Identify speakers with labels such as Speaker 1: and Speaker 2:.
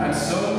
Speaker 1: And so